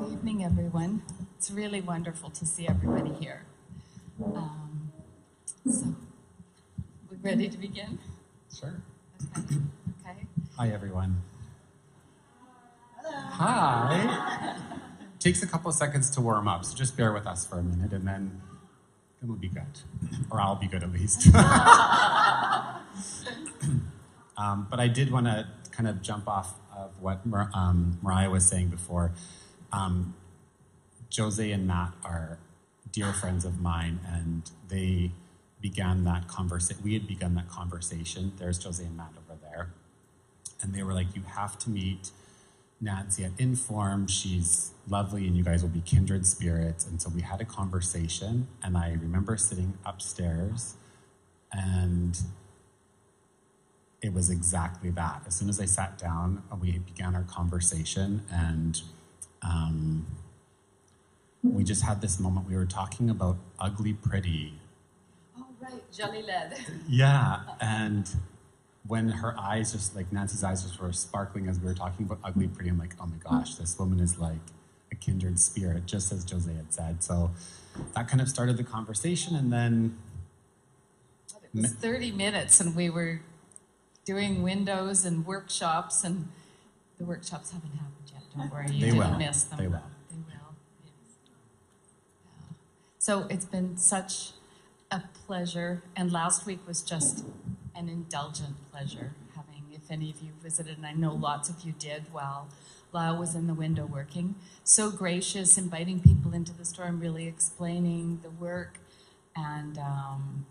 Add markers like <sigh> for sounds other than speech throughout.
Good evening, everyone. It's really wonderful to see everybody here. Um, so, we ready to begin? Sure. Okay. Okay. Hi, everyone. Hello. Hi. Takes a couple seconds to warm up, so just bear with us for a minute, and then then we'll be good, or I'll be good at least. <laughs> um, but I did want to kind of jump off of what Mar- um, Mariah was saying before. Um, Jose and Matt are dear friends of mine, and they began that conversation. We had begun that conversation. There's Jose and Matt over there, and they were like, "You have to meet Nancy at Inform. She's lovely, and you guys will be kindred spirits." And so we had a conversation, and I remember sitting upstairs, and it was exactly that. As soon as I sat down, we began our conversation, and um, we just had this moment. We were talking about ugly pretty. Oh, right. Jolie laide. <laughs> Yeah, and when her eyes just like Nancy's eyes just were sparkling as we were talking about ugly pretty, I'm like, oh my gosh, this woman is like a kindred spirit, just as Jose had said. So that kind of started the conversation, and then It was 30 minutes, and we were doing windows and workshops, and the workshops haven't happened yet. Don't worry, you They didn't will. miss them. They will. They will. Yes. Yeah. So it's been such a pleasure, and last week was just an indulgent pleasure. Having, if any of you visited, and I know lots of you did, while Lyle was in the window working, so gracious, inviting people into the store and really explaining the work and um,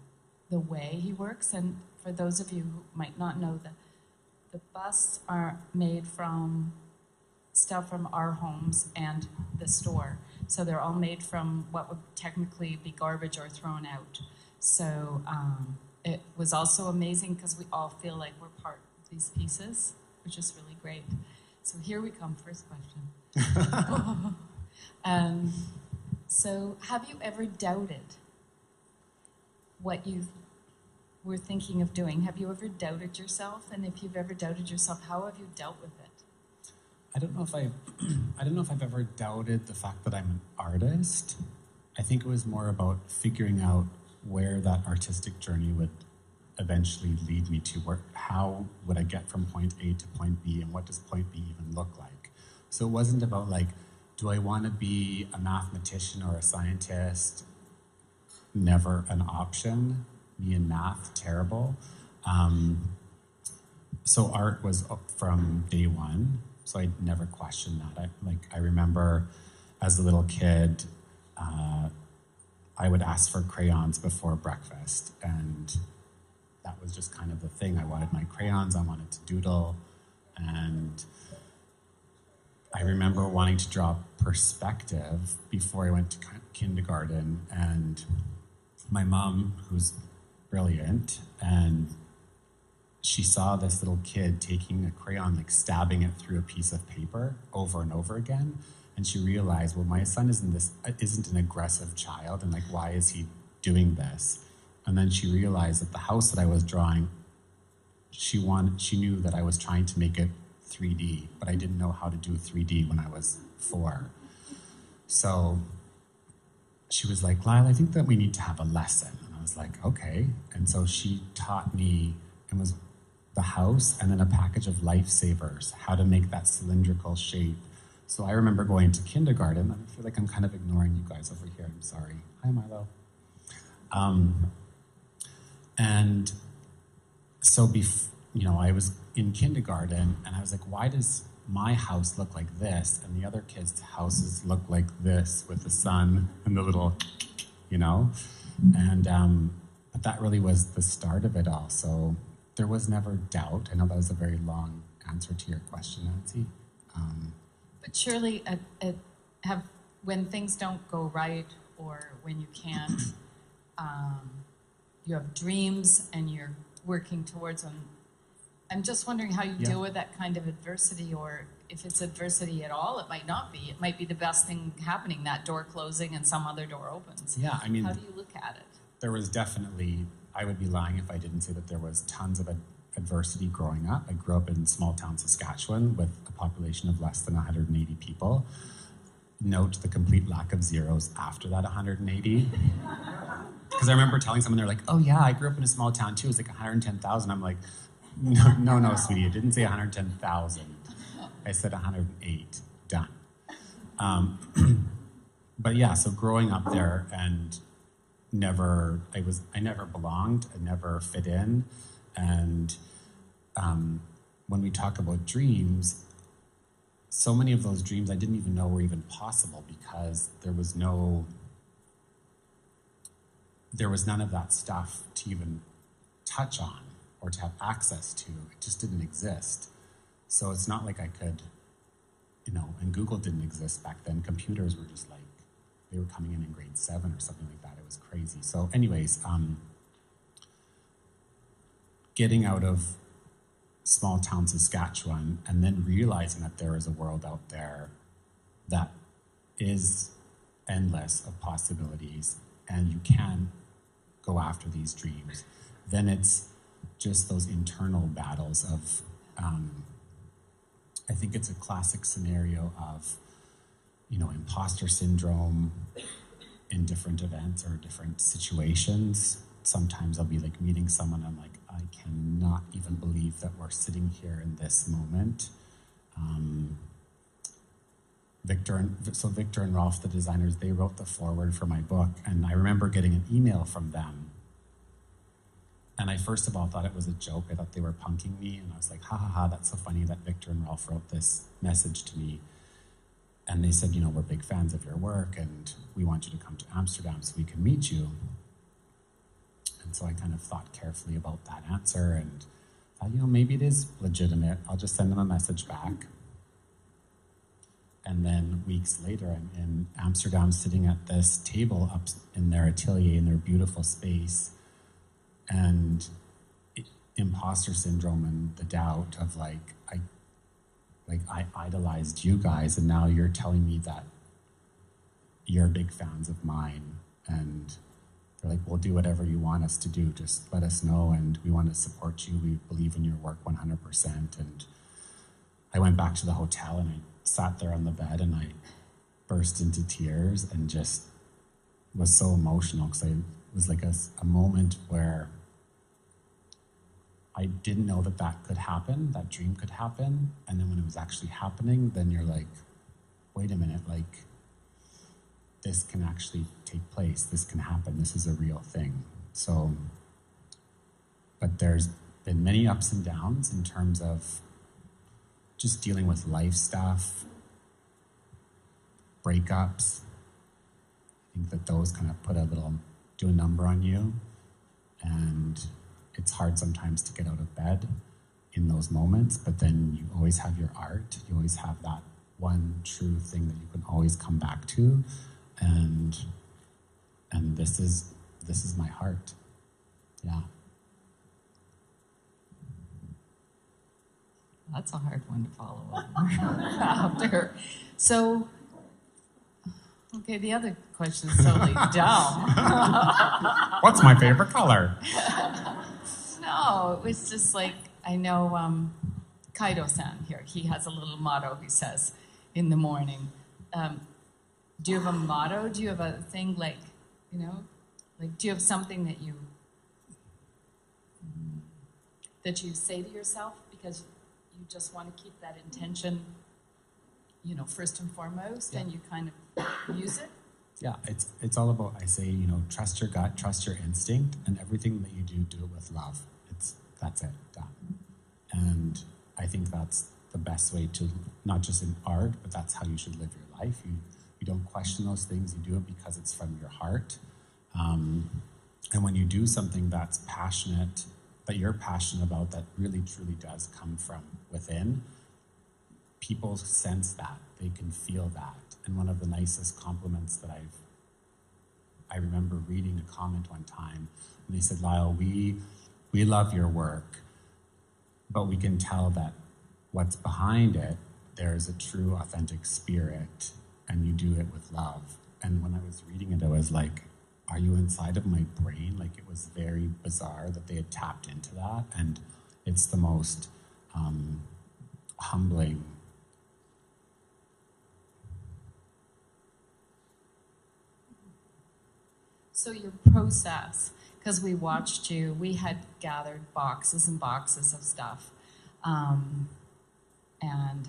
the way he works. And for those of you who might not know, the the busts are made from stuff from our homes and the store. So they're all made from what would technically be garbage or thrown out. So um, it was also amazing because we all feel like we're part of these pieces, which is really great. So here we come. First question. <laughs> um, so, have you ever doubted what you were thinking of doing? Have you ever doubted yourself? And if you've ever doubted yourself, how have you dealt with it? I don't know if I, <clears throat> I don't know if I've ever doubted the fact that I'm an artist. I think it was more about figuring out where that artistic journey would eventually lead me to. Where, how would I get from point A to point B, and what does point B even look like? So it wasn't about like, do I want to be a mathematician or a scientist? Never an option. Me and math, terrible. Um, so art was from day one so i never questioned that. I like i remember as a little kid uh, i would ask for crayons before breakfast and that was just kind of the thing. I wanted my crayons i wanted to doodle and i remember wanting to draw perspective before i went to kindergarten and my mom who's brilliant and she saw this little kid taking a crayon, like stabbing it through a piece of paper over and over again, and she realized, well, my son isn't this isn't an aggressive child, and like, why is he doing this? And then she realized that the house that I was drawing, she wanted, she knew that I was trying to make it 3D, but I didn't know how to do 3D when I was four. So she was like, Lyle, I think that we need to have a lesson. And I was like, okay. And so she taught me, and was the house and then a package of lifesavers, how to make that cylindrical shape. So I remember going to kindergarten. And I feel like I'm kind of ignoring you guys over here. I'm sorry. Hi, Milo. Um, and so, bef- you know, I was in kindergarten and I was like, why does my house look like this and the other kids' houses look like this with the sun and the little, you know? And, um, but that really was the start of it all. So there was never doubt. I know that was a very long answer to your question, Nancy. Um, But surely, it, it have when things don't go right or when you can't, <clears throat> um, you have dreams and you're working towards them. I'm just wondering how you Yeah. deal with that kind of adversity, or if it's adversity at all. It might not be. It might be the best thing happening. That door closing and some other door opens. yeah, I mean, How do you look at it? there was definitely, I would be lying if I didn't say that there was tons of ad- adversity growing up. I grew up in small town Saskatchewan with a population of less than 180 people. note the complete lack of zeros after that 180. Because <laughs> I remember telling someone, they're like, oh yeah, I grew up in a small town too. It's like 110,000. I'm like, no, no, no, sweetie, it didn't say 110,000. I said 108. Done. Um, <clears throat> but yeah, so growing up there and never, I was, I never belonged. I never fit in. And um, when we talk about dreams, so many of those dreams I didn't even know were even possible because there was no, there was none of that stuff to even touch on or to have access to. It just didn't exist. So it's not like I could, you know, and Google didn't exist back then. Computers were just like, they were coming in in grade seven or something like that. Was crazy. So, anyways, um, getting out of small town Saskatchewan and then realizing that there is a world out there that is endless of possibilities and you can go after these dreams, then it's just those internal battles of, um, I think it's a classic scenario of, you know, imposter syndrome in different events or different situations. Sometimes I'll be like meeting someone, I'm like, I cannot even believe that we're sitting here in this moment. Um, Viktor and so Viktor and Rolf, the designers, they wrote the foreword for my book, and I remember getting an email from them. And I first of all thought it was a joke. I thought they were punking me, and I was like, "Ha ha ha! That's so funny that Viktor and Rolf wrote this message to me." And they said, "You know, we're big fans of your work, and we want you to come to Amsterdam so we can meet you." And so I kind of thought carefully about that answer and thought, you know, maybe it is legitimate. I'll just send them a message back. And then weeks later, I'm in Amsterdam sitting at this table up in their atelier in their beautiful space. And imposter syndrome and the doubt of like, I, like I idolized you guys, and now you're telling me that you're big fans of mine. And they're like, we'll do whatever you want us to do. Just let us know, and we want to support you. We believe in your work 100%. And I went back to the hotel and I sat there on the bed and I burst into tears and just was so emotional because I was like a, a moment where I didn't know that that could happen, that dream could happen. And then when it was actually happening, then you're like, wait a minute, like, this can actually take place. This can happen. This is a real thing. So, but there's been many ups and downs in terms of just dealing with life stuff, breakups. I think that those kind of put a little, do a number on you. And it's hard sometimes to get out of bed in those moments, but then you always have your art. You always have that one true thing that you can always come back to. And and this is this is my heart. Yeah. That's a hard one to follow up <laughs> after. So okay the other question is totally <laughs> dumb. What's my favorite color <laughs> no it was just like i know um, kaido-san here he has a little motto he says in the morning um, do you have a motto? Do you have a thing like, you know, like do you have something that you that you say to yourself because you just want to keep that intention, you know, first and foremost, yeah. and you kind of use it? Yeah, it's it's all about I say, you know, trust your gut, trust your instinct, and everything that you do, do it with love. That's it, done. And I think that's the best way to not just in art, but that's how you should live your life. You you don't question those things. You do it because it's from your heart. Um, and when you do something that's passionate, that you're passionate about, that really truly does come from within, people sense that. They can feel that. And one of the nicest compliments that I've I remember reading a comment one time, and they said, Lyle, we we love your work, but we can tell that what's behind it, there is a true, authentic spirit, and you do it with love. And when I was reading it, I was like, are you inside of my brain? Like it was very bizarre that they had tapped into that. And it's the most um, humbling. So, your process because we watched you, we had gathered boxes and boxes of stuff, um, and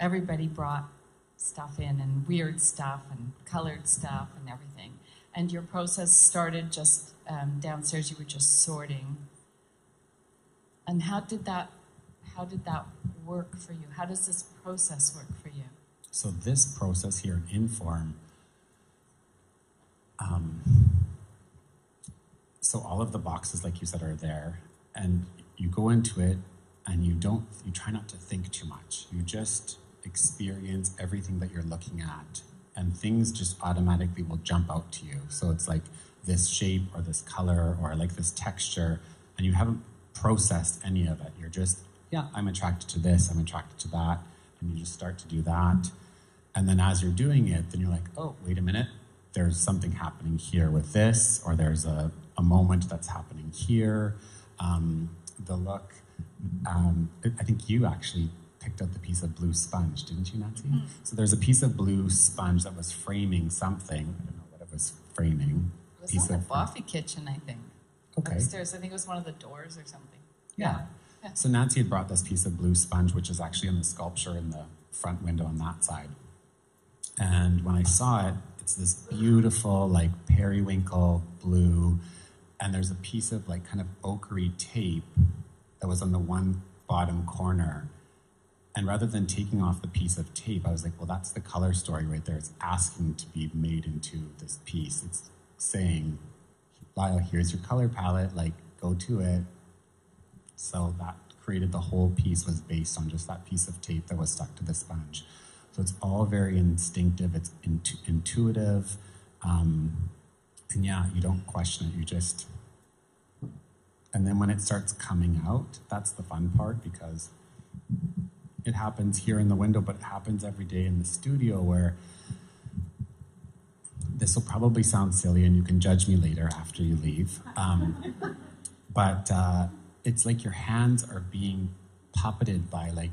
everybody brought stuff in and weird stuff and colored stuff and everything. And your process started just um, downstairs. You were just sorting. And how did that? How did that work for you? How does this process work for you? So this process here in Inform, um, so all of the boxes, like you said, are there, and you go into it, and you don't, you try not to think too much. You just experience everything that you're looking at, and things just automatically will jump out to you. So it's like this shape or this color or like this texture, and you haven't processed any of it. You're just, yeah, I'm attracted to this, I'm attracted to that, and you just start to do that. And then as you're doing it, then you're like, oh, wait a minute, there's something happening here with this, or there's a, a moment that's happening here. Um, the look, um, I think you actually picked up the piece of blue sponge, didn't you, Nancy? Mm-hmm. So there's a piece of blue sponge that was framing something. I don't know what it was framing. It was piece on the Boffi kitchen, I think. Okay. Upstairs. I think it was one of the doors or something. Yeah. Yeah. So Nancy had brought this piece of blue sponge, which is actually in the sculpture in the front window on that side. And when I saw it, it's this beautiful, like periwinkle blue, and there's a piece of like kind of ochery tape that was on the one bottom corner. And rather than taking off the piece of tape, I was like, well, that's the color story right there. It's asking to be made into this piece. It's saying, Lyle, here's your color palette, like, go to it. So that created the whole piece was based on just that piece of tape that was stuck to the sponge. So it's all very instinctive, it's intu- intuitive. Um, and yeah, you don't question it, you just. And then when it starts coming out, that's the fun part because it happens here in the window, but it happens every day in the studio where this will probably sound silly and you can judge me later after you leave. Um, <laughs> but uh, it's like your hands are being puppeted by like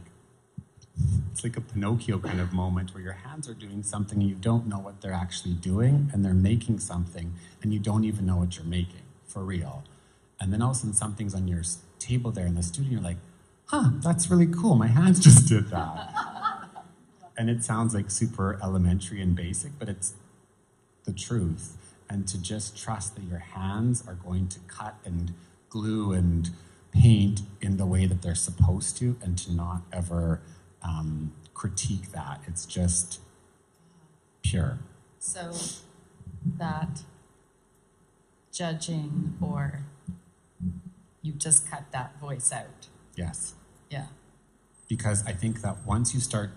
it's like a Pinocchio kind of moment where your hands are doing something and you don't know what they're actually doing, and they're making something and you don't even know what you're making for real. And then all of a sudden something's on your table there in the studio, you're like, huh, that's really cool. My hands <laughs> just did that. and it sounds like super elementary and basic, but it's the truth. And to just trust that your hands are going to cut and glue and paint in the way that they're supposed to, and to not ever um, critique that. It's just pure. So that judging or you just cut that voice out. Yes. Yeah. because I think that once you start,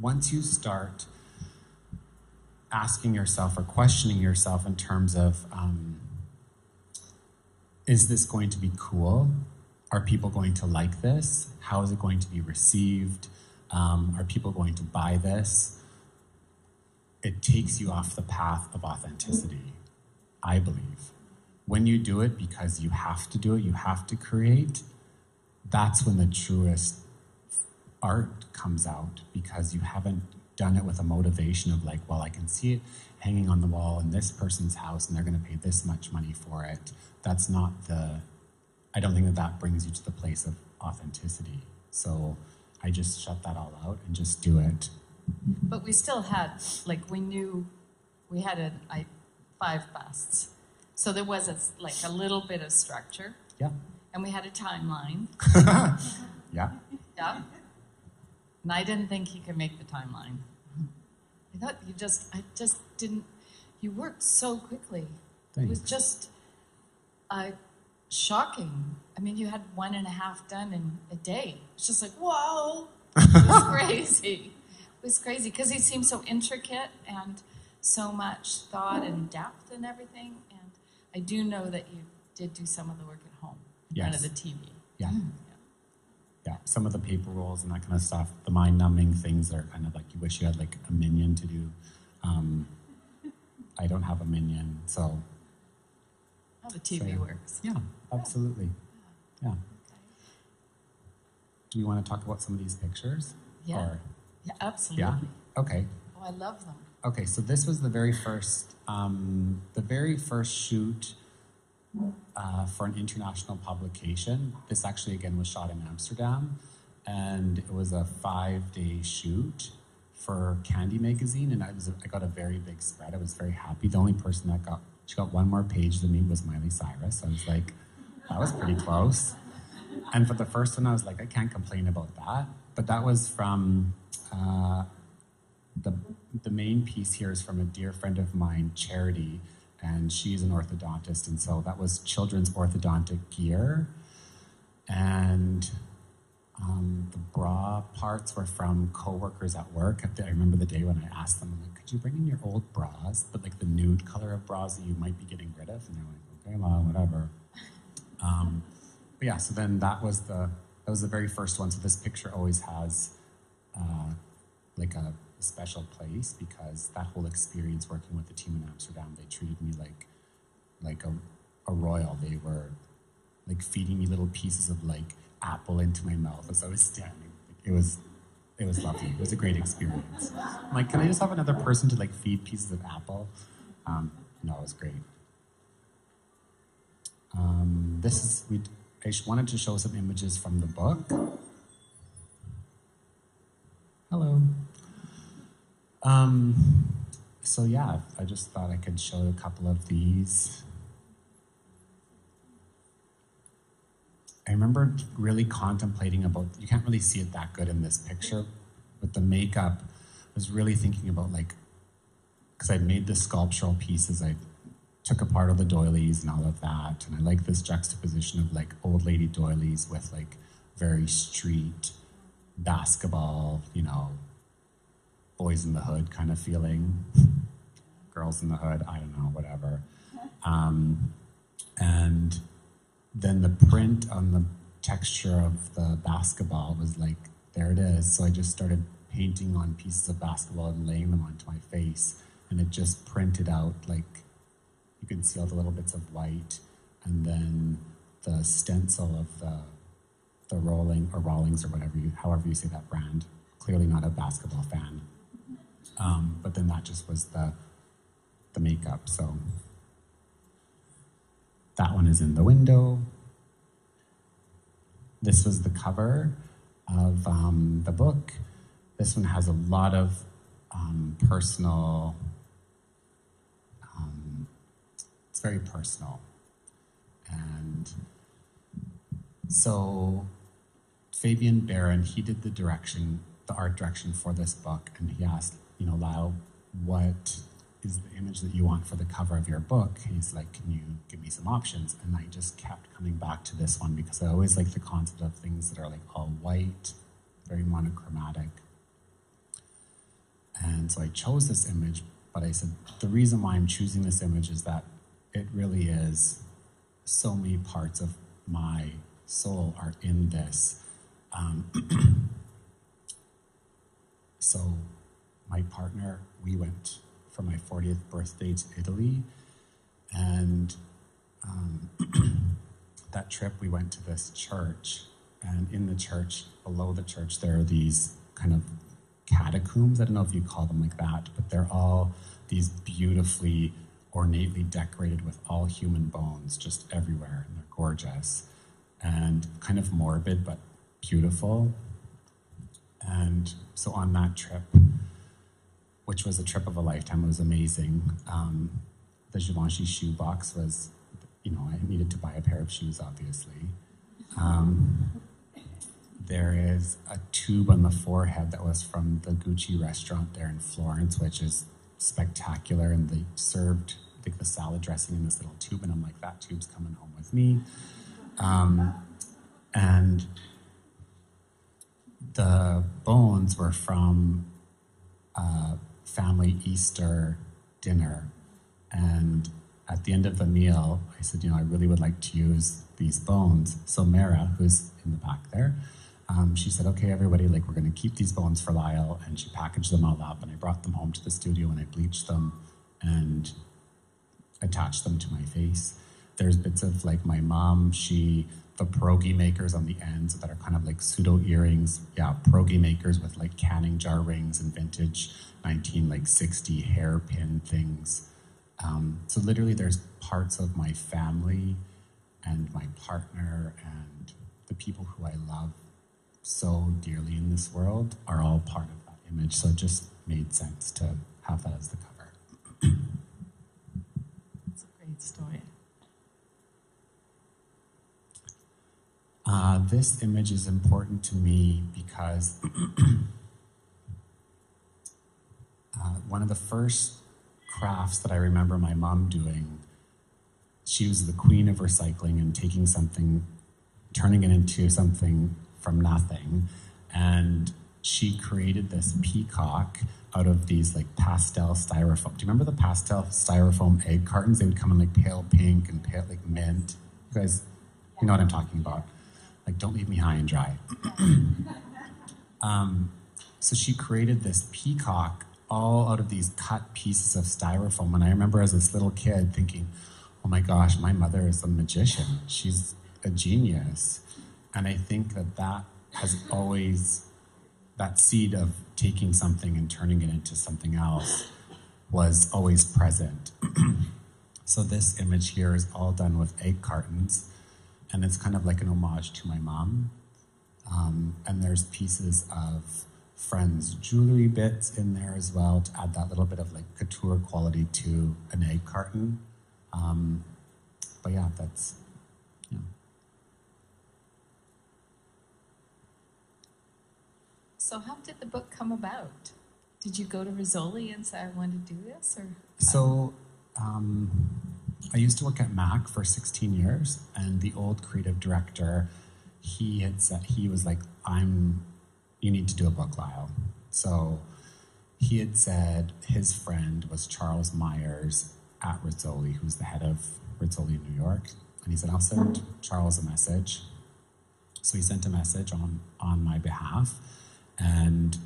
once you start asking yourself or questioning yourself in terms of, um, is this going to be cool? Are people going to like this? How is it going to be received? Um, are people going to buy this? It takes you off the path of authenticity, I believe. When you do it because you have to do it, you have to create, that's when the truest art comes out because you haven't done it with a motivation of like, well, I can see it hanging on the wall in this person's house and they're going to pay this much money for it. That's not the, I don't think that that brings you to the place of authenticity. So I just shut that all out and just do it. But we still had, like, we knew we had a, I, five busts. So there was a, like a little bit of structure, Yeah. and we had a timeline. <laughs> Yeah. Yeah. And I didn't think he could make the timeline. I thought you just, I just didn't, you worked so quickly. It was just uh, shocking. I mean, you had one and a half done in a day. It's just like, whoa, it was <laughs> crazy. It was crazy because he seemed so intricate and so much thought and depth and everything. I do know that you did do some of the work at home in front of the TV. Yeah. Yeah. Some of the paper rolls and that kind of stuff, the mind numbing things that are kind of like you wish you had like a minion to do. Um, I don't have a minion, so How the TV So- works. yeah, absolutely. Yeah. Do we want to talk about some of these pictures? Yeah. Or, Yeah, absolutely. yeah. Okay. Oh, I love them. Okay, so this was the very first, um, the very first shoot uh, for an international publication. This actually again was shot in Amsterdam, and it was a five-day shoot for Candy Magazine, and I was I got a very big spread. I was very happy. The only person that got she got one more page than me was Miley Cyrus. I was like, that was pretty close. And for the first one, I was like, I can't complain about that. But that was from uh, the the main piece here is from a dear friend of mine, Charity, and she's an orthodontist, and so that was children's orthodontic gear, and um, the bra parts were from coworkers at work. I remember the day when I asked them, I'm like, "Could you bring in your old bras, but like the nude color of bras that you might be getting rid of?" And they're like, "Okay, well, whatever." Um, but yeah, so then that was the that was the very first one. So this picture always has uh, like a, a special place because that whole experience working with the team in Amsterdam, they treated me like like a, a royal. They were like feeding me little pieces of like apple into my mouth as I was standing. It was it was lovely. It was a great experience. I'm like, can I just have another person to like feed pieces of apple? Um, no, it was great. Um, this is we. I wanted to show some images from the book. Hello. Um, so yeah, I just thought I could show a couple of these. I remember really contemplating about. You can't really see it that good in this picture, but the makeup. I was really thinking about like, because I made the sculptural pieces. I took apart all the doilies and all of that. And I like this juxtaposition of like old lady doilies with like very street basketball, you know, boys in the hood kind of feeling, girls in the hood, I don't know, whatever. Um, and then the print on the texture of the basketball was like, there it is. So I just started painting on pieces of basketball and laying them onto my face. And it just printed out like you can see all the little bits of white, and then the stencil of the the rolling or Rawlings or whatever you, however you say that brand. Clearly not a basketball fan, um, but then that just was the the makeup. So that one is in the window. This was the cover of um, the book. This one has a lot of um, personal it's very personal. And so Fabien Baron, he did the direction, the art direction for this book, and he asked, you know, Lyle, what is the image that you want for the cover of your book? He's like, can you give me some options? And I just kept coming back to this one because I always like the concept of things that are like all white, very monochromatic. And so I chose this image, but I said, the reason why I'm choosing this image is that it really is so many parts of my soul are in this. Um, <clears throat> so, my partner, we went for my 40th birthday to Italy, and um, <clears throat> that trip we went to this church, and in the church, below the church, there are these kind of catacombs. I don't know if you call them like that, but they're all these beautifully ornately decorated with all human bones just everywhere. And they're gorgeous and kind of morbid but beautiful. And so on that trip, which was a trip of a lifetime, it was amazing. Um, the Givenchy shoe box was, you know, I needed to buy a pair of shoes, obviously. Um, there is a tube on the forehead that was from the Gucci restaurant there in Florence, which is spectacular. And they served like the salad dressing in this little tube, and I'm like, that tube's coming home with me. Um, and the bones were from a family Easter dinner. And at the end of the meal, I said, you know, I really would like to use these bones. So Mara, who's in the back there, um, she said, okay, everybody, like, we're going to keep these bones for Lyle. And she packaged them all up, and I brought them home to the studio and I bleached them. And attached them to my face. there's bits of like my mom, she, the pierogi makers on the ends that are kind of like pseudo earrings. Yeah, pierogi makers with like canning jar rings and vintage 19 like 60 hairpin things. Um, so literally there's parts of my family and my partner and the people who I love so dearly in this world are all part of that image. So it just made sense to have that as the cover. It's a great story. Uh, this image is important to me because <clears throat> uh, one of the first crafts that I remember my mom doing, she was the queen of recycling and taking something, turning it into something from nothing. And she created this peacock out of these like pastel styrofoam. Do you remember the pastel styrofoam egg cartons? They would come in like pale pink and pale like mint. You guys, you know what I'm talking about. Like, don't leave me high and dry. <clears throat> um, so she created this peacock all out of these cut pieces of styrofoam. And I remember as this little kid thinking, oh my gosh, my mother is a magician. She's a genius. And I think that that has always, that seed of taking something and turning it into something else was always present. <clears throat> so this image here is all done with egg cartons and it's kind of like an homage to my mom. Um, and there's pieces of friends' jewelry bits in there as well to add that little bit of like couture quality to an egg carton. Um, but yeah, that's yeah. So, how did the book come about? Did you go to Rizzoli and say, "I want to do this," or so? Um, I used to work at MAC for 16 years, and the old creative director, he had said he was like, "I'm, you need to do a book, Lyle." So he had said his friend was Charles Miers at Rizzoli, who's the head of Rizzoli in New York, and he said, "I'll send Charles a message." So he sent a message on on my behalf, and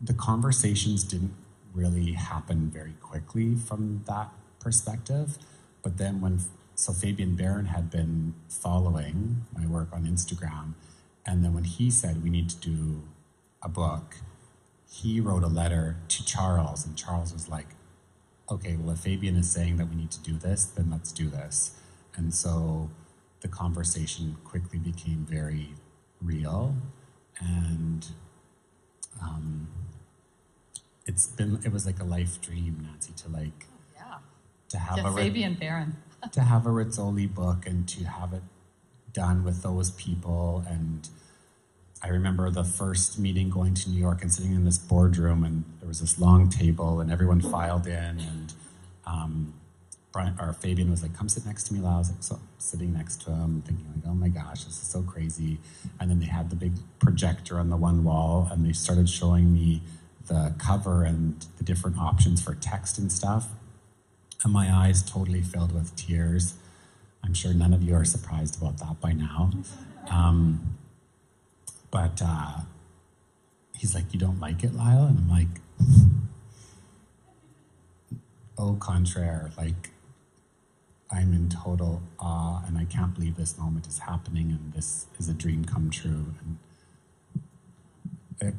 the conversations didn't really happen very quickly from that perspective. But then when so Fabien Baron had been following my work on Instagram, and then when he said we need to do a book, he wrote a letter to Charles, and Charles was like, "Okay, well if Fabien is saying that we need to do this, then let's do this." And so the conversation quickly became very real, and um, it's been it was like a life dream, Nancy, to like to have a Fabien Baron. <laughs> to have a Rizzoli book and to have it done with those people. And I remember the first meeting going to New York and sitting in this boardroom, and there was this long table, and everyone filed in, and um, Brian or Fabien was like, "Come sit next to me." I was like, so, sitting next to him, thinking like, "Oh my gosh, this is so crazy." And then they had the big projector on the one wall, and they started showing me the cover and the different options for text and stuff and my eyes totally filled with tears. I'm sure none of you are surprised about that by now. Um, but uh, he's like, You don't like it, Lyle? And I'm like, Au contraire. Like, I'm in total awe, and I can't believe this moment is happening, and this is a dream come true. And it,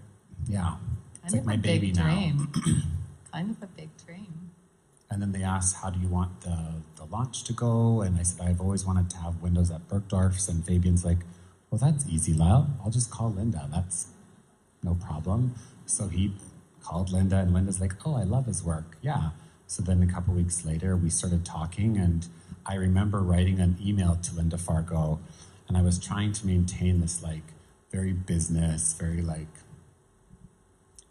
yeah, it's kind like my baby now. <clears throat> Kind of a big. And then they asked, how do you want the, the launch to go? And I said, I've always wanted to have windows at Bergdorf's. And Fabien's like, well, that's easy, Lyle. I'll just call Linda. That's no problem. So he called Linda, and Linda's like, oh, I love his work. Yeah. So then a couple weeks later, we started talking, and I remember writing an email to Linda Fargo, and I was trying to maintain this like very business, very like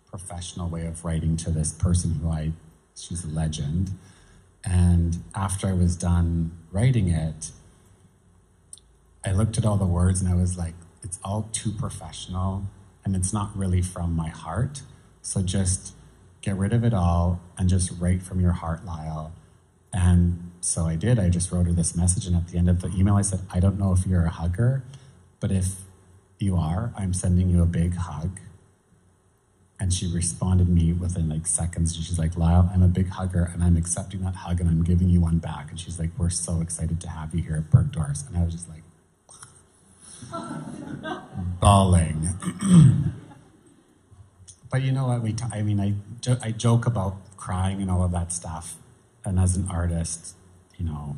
professional way of writing to this person who I She's a legend. And after I was done writing it, I looked at all the words and I was like, it's all too professional and it's not really from my heart. So just get rid of it all and just write from your heart, Lyle. And so I did. I just wrote her this message. And at the end of the email, I said, I don't know if you're a hugger, but if you are, I'm sending you a big hug And she responded me within like seconds. And She's like, Lyle, I'm a big hugger and I'm accepting that hug and I'm giving you one back. And she's like, We're so excited to have you here at Bergdorf's. And I was just like, <laughs> bawling. <clears throat> but you know what? We t- I mean, I, jo- I joke about crying and all of that stuff. And as an artist, you know,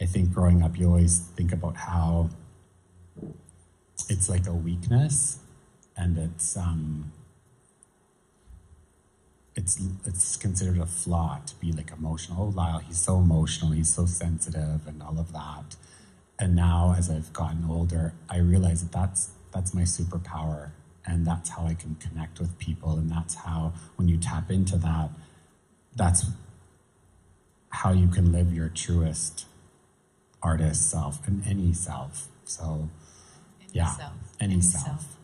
I think growing up, you always think about how it's like a weakness and it's um, it's it's considered a flaw to be like emotional. Oh, Lyle, he's so emotional, he's so sensitive, and all of that. And now, as I've gotten older, I realize that that's that's my superpower, and that's how I can connect with people, and that's how when you tap into that, that's how you can live your truest artist self and any self. So, Any yeah, self, any, any self. self.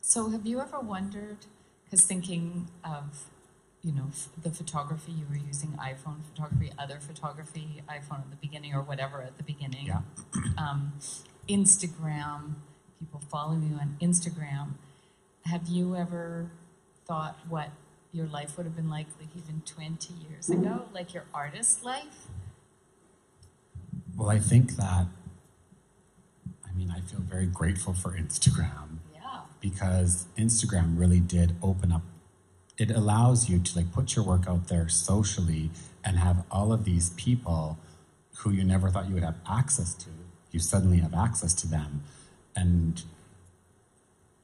So, have you ever wondered? Because thinking of, you know, f- the photography you were using, iPhone photography, other photography, iPhone at the beginning or whatever at the beginning. Yeah. Um, Instagram, people following you on Instagram. Have you ever thought what your life would have been like, like even 20 years ago, like your artist life? Well, I think that. I mean, I feel very grateful for Instagram. Yeah. because Instagram really did open up. It allows you to like put your work out there socially and have all of these people who you never thought you would have access to. You suddenly have access to them, and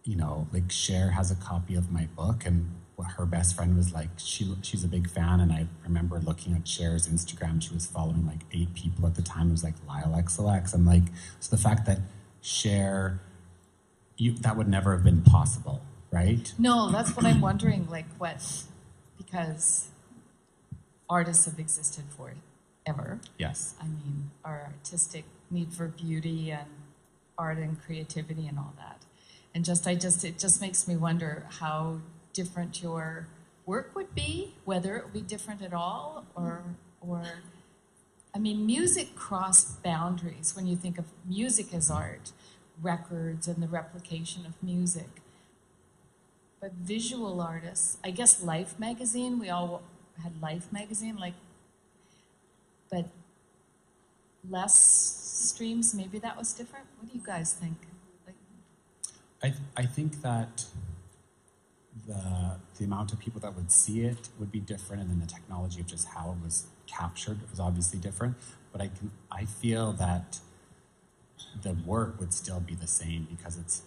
you know, like Cher has a copy of my book, and her best friend was like, she she's a big fan, and I remember looking at Cher's Instagram. She was following like eight people at the time. It was like Lyle XOX. I'm like, so the fact that Cher you, that would never have been possible, right? No, that's what I'm wondering. Like, what? Because artists have existed for ever. Yes. I mean, our artistic need for beauty and art and creativity and all that. And just, I just, it just makes me wonder how different your work would be, whether it would be different at all, or, or, I mean, music crossed boundaries when you think of music as art, records and the replication of music. But visual artists, I guess Life magazine, we all had Life magazine, like, but less streams, maybe that was different. What do you guys think? I, I think that the, the amount of people that would see it would be different, and then the technology of just how it was captured was obviously different. But I, can, I feel that the work would still be the same because it's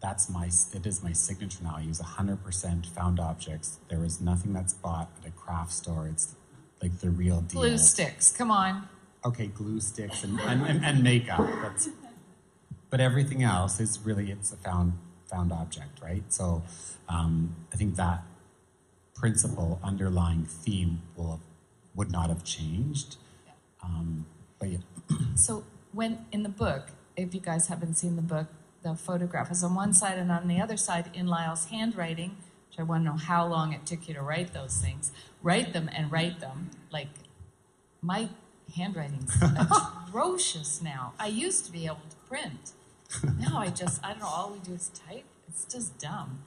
that's my it is my signature now. I use 100% found objects. There is nothing that's bought at a craft store. It's like the real deal. glue sticks, come on. okay, glue sticks and, and, and, and makeup. That's, but everything else is really it's a found found object, right? So um, I think that principle underlying theme will would not have changed. Um, but yeah, So when in the book, if you guys haven't seen the book, the photograph is on one side and on the other side in Lyle's handwriting, which I want to know how long it took you to write those things. Write them and write them. Like my handwriting's <laughs> atrocious now. I used to be able to print. Now I just I don't know, all we do is type. It's just dumb.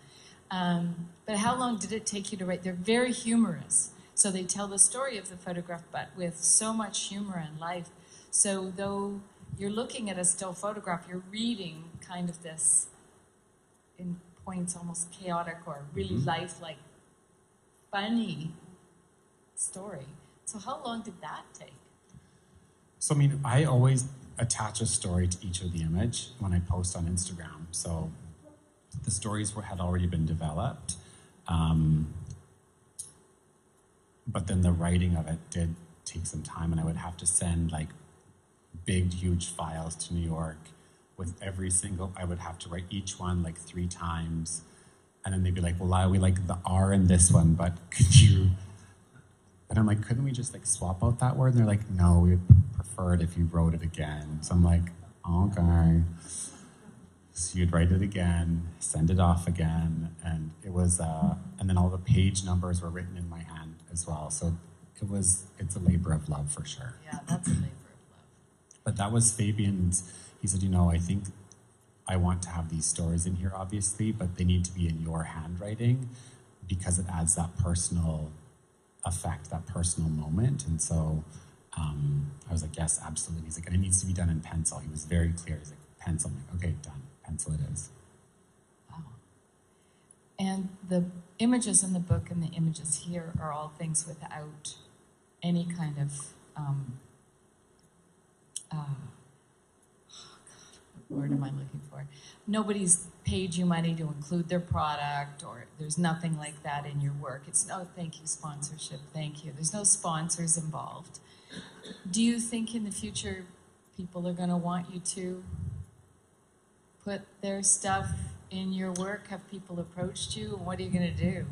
Um, but how long did it take you to write? They're very humorous. So they tell the story of the photograph, but with so much humor and life. So though you're looking at a still photograph, you're reading kind of this, in points, almost chaotic or really lifelike, funny story. So how long did that take? So I mean, I always attach a story to each of the image when I post on Instagram. So the stories were, had already been developed, um, but then the writing of it did take some time, and I would have to send like big, huge files to New York with every single. I would have to write each one like three times, and then they'd be like, "Well, we like the R in this one, but could you?" And I'm like, couldn't we just like swap out that word? And they're like, no, we prefer it if you wrote it again. So I'm like, okay. So you'd write it again, send it off again, and it was, uh, and then all the page numbers were written in my hand as well. So it was, it's a labor of love for sure. Yeah, that's a labor of love. But that was Fabien's. He said, you know, I think I want to have these stories in here, obviously, but they need to be in your handwriting because it adds that personal effect, that personal moment. And so um, I was like, yes, absolutely. He's like, and it needs to be done in pencil. He was very clear. He's like, pencil. I'm like, okay, done. Pencil it is. Wow. And the images in the book and the images here are all things without any kind of um, uh, what word am I looking for? Nobody's paid you money to include their product, or there's nothing like that in your work. It's no thank you sponsorship, thank you. There's no sponsors involved. Do you think in the future people are going to want you to put their stuff in your work? Have people approached you? What are you going to do?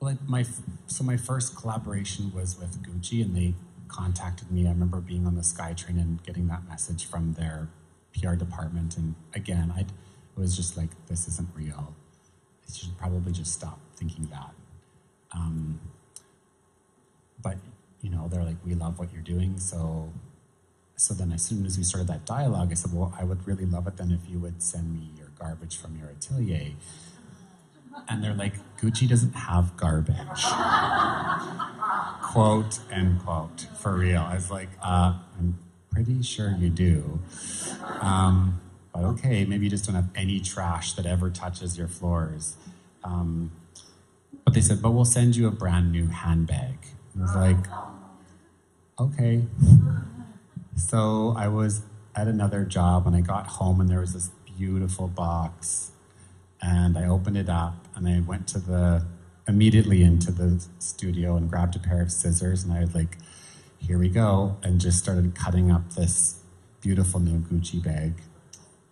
Well, my so my first collaboration was with Gucci, and they contacted me. I remember being on the SkyTrain and getting that message from their PR department, and again, I was just like, "This isn't real. I should probably just stop thinking that." Um, but you know, they're like, "We love what you're doing," so so then as soon as we started that dialogue, I said, "Well, I would really love it then if you would send me your garbage from your atelier." And they're like, Gucci doesn't have garbage. <laughs> quote, end quote, for real. I was like, uh, I'm pretty sure you do. Um, but okay, maybe you just don't have any trash that ever touches your floors. Um, but they said, but we'll send you a brand new handbag. I was like, okay. So I was at another job and I got home and there was this beautiful box and I opened it up and I went to the immediately into the studio and grabbed a pair of scissors and I was like, here we go, and just started cutting up this beautiful new Gucci bag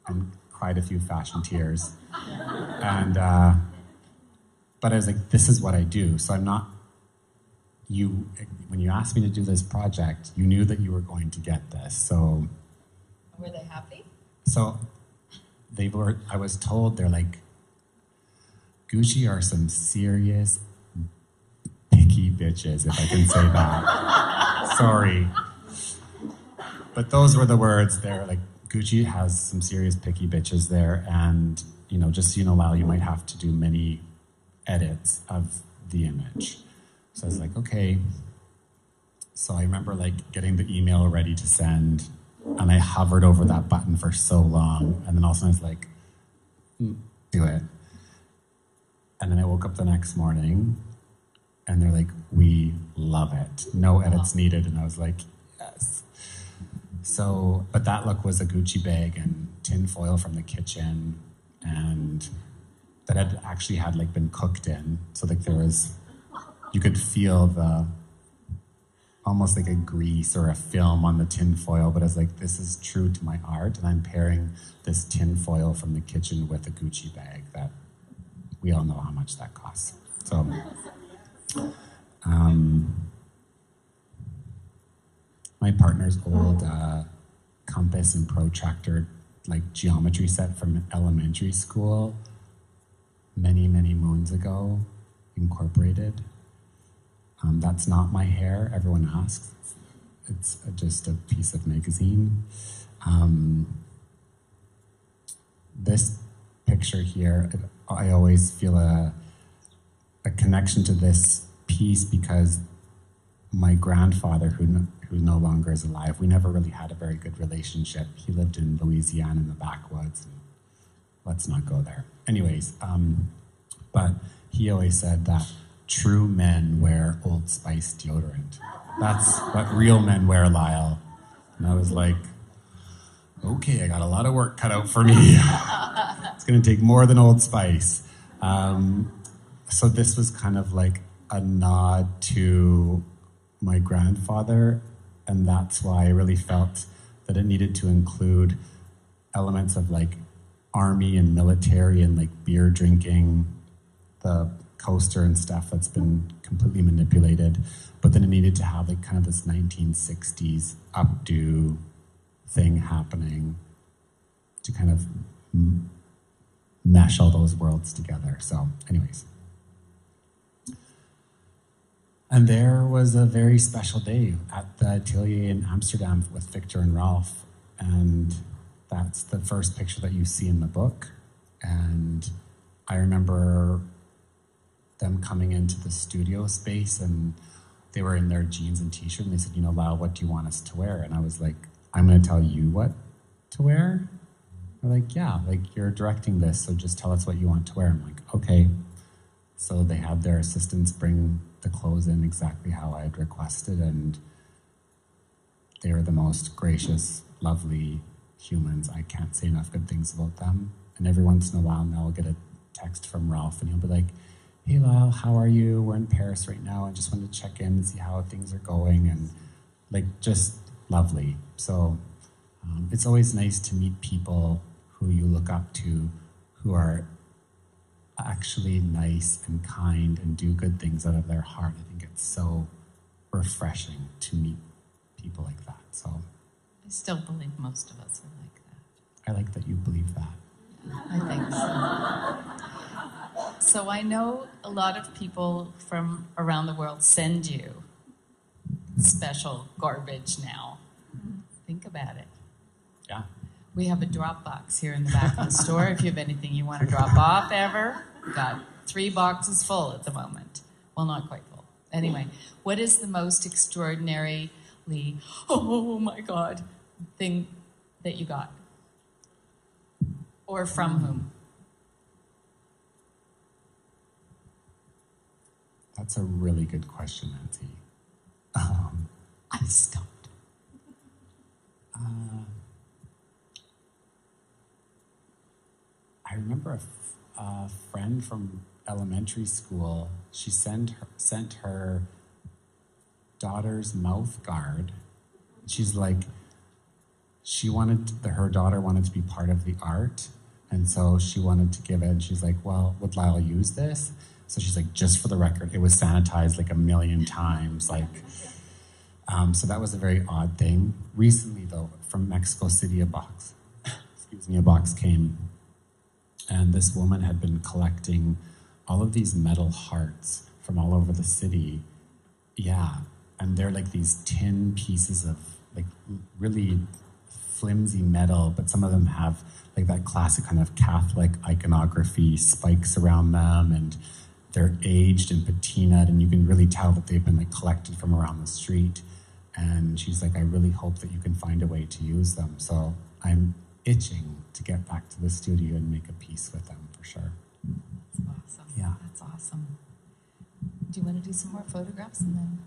and cried a few fashion tears. And uh, but I was like, this is what I do. So I'm not you when you asked me to do this project, you knew that you were going to get this. So were they happy? So they were I was told they're like Gucci are some serious picky bitches, if I can say that. <laughs> Sorry. But those were the words there. Like, Gucci has some serious picky bitches there. And, you know, just so you know, Lyle, you might have to do many edits of the image. So I was like, okay. So I remember like getting the email ready to send, and I hovered over that button for so long, and then all of a sudden I was like, mm, do it. And then I woke up the next morning and they're like, we love it. No edits needed. And I was like, yes. So, but that look was a Gucci bag and tin foil from the kitchen and that had actually had like been cooked in. So like there was, you could feel the, almost like a grease or a film on the tin foil, but I was like, this is true to my art. And I'm pairing this tin foil from the kitchen with a Gucci bag that we all know how much that costs. So, um, my partner's old uh, compass and protractor, like geometry set from elementary school, many, many moons ago, incorporated. Um, that's not my hair, everyone asks. It's just a piece of magazine. Um, this picture here, I always feel a, a connection to this piece because my grandfather, who no, who no longer is alive, we never really had a very good relationship. He lived in Louisiana in the backwoods. Let's not go there. Anyways, um, but he always said that true men wear Old Spice deodorant. That's what real men wear, Lyle. And I was like, okay, I got a lot of work cut out for me. <laughs> it's going to take more than Old Spice. Um, so this was kind of like a nod to my grandfather, and that's why I really felt that it needed to include elements of like army and military and like beer drinking, the coaster and stuff that's been completely manipulated, but then it needed to have like kind of this 1960s updo thing happening to kind of m- mesh all those worlds together. So, anyways. And there was a very special day at the atelier in Amsterdam with Viktor and Rolf. And That's the first picture that you see in the book. And I remember them coming into the studio space and they were in their jeans and t-shirt and they said, you know, Lau, what do you want us to wear? And I was like, I'm going to tell you what to wear. They're like, yeah, like you're directing this, so just tell us what you want to wear. I'm like, okay. So they had their assistants bring the clothes in exactly how I had requested, and they were the most gracious, lovely humans. I can't say enough good things about them. And every once in a while, now I'll get a text from Rolf, and he'll be like, "Hey, Lyle, how are you? We're in Paris right now, and just wanted to check in and see how things are going." And like, just lovely. So um, it's always nice to meet people who you look up to, who are actually nice and kind and do good things out of their heart. I think it's so refreshing to meet people like that. So I still believe most of us are like that. I like that you believe that. I think so. So I know a lot of people from around the world send you special garbage now. Think about it. Yeah. We have a drop box here in the back of the store. If you have anything you want to drop off ever, got three boxes full at the moment. Well, not quite full. Anyway, what is the most extraordinarily, oh my God, thing that you got? Or from whom? That's a really good question, Nancy. Um, I stopped. Uh, I remember a, friend from elementary school. She sent her, sent her daughter's mouth guard. She's like, she wanted to- her daughter wanted to be part of the art, and so she wanted to give it. And she's like, "Well, would Lyle use this?" So she's like, "Just for the record, it was sanitized like a million times." Like, um, so that was a very odd thing. Recently, though, from Mexico City, a box, <coughs> excuse me, a box came, and this woman had been collecting all of these metal hearts from all over the city. Yeah, and they're like these tin pieces of like really flimsy metal, but some of them have like that classic kind of Catholic iconography spikes around them, and they're aged and patinaed, and you can really tell that they've been like collected from around the street. And she's like, I really hope that you can find a way to use them. So I'm itching to get back to the studio and make a piece with them for sure. That's awesome. Yeah. That's awesome. Do you want to do some more photographs and then?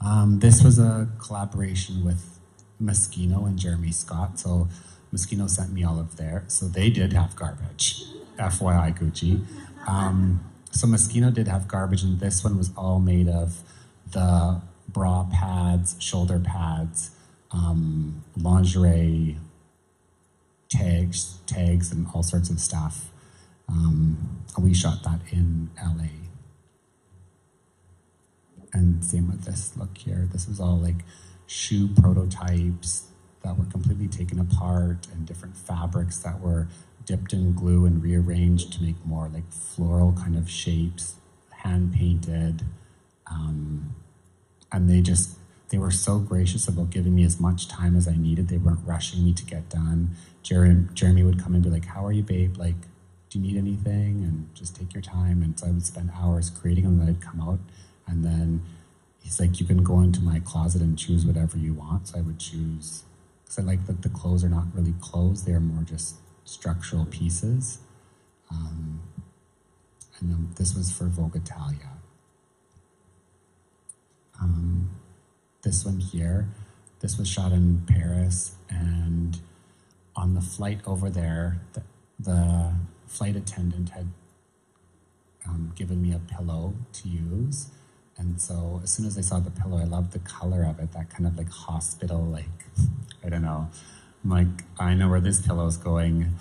Um, this was a collaboration with Moschino and Jeremy Scott. So Moschino sent me all of their. So they did have garbage. FYI, Gucci. Um, so Moschino did have garbage, and this one was all made of the bra pads, shoulder pads, um, lingerie tags, tags, and all sorts of stuff. Um, we shot that in LA. And same with this look here. This was all like shoe prototypes that were completely taken apart and different fabrics that were dipped in glue and rearranged to make more like floral kind of shapes, hand painted. Um, and they just, they were so gracious about giving me as much time as I needed. They weren't rushing me to get done. Jeremy, Jeremy would come and be like, How are you, babe? Like, do you need anything? And just take your time. And so I would spend hours creating them, and then I'd come out. And then he's like, You can go into my closet and choose whatever you want. So I would choose, because I like that the clothes are not really clothes, they're more just structural pieces. Um, and then this was for Vogue Italia. Um, this one here, this was shot in Paris, and on the flight over there, the, the flight attendant had um, given me a pillow to use. And so as soon as I saw the pillow, I loved the color of it, that kind of like hospital, like, <laughs> I don't know. I'm like, I know where this pillow is going.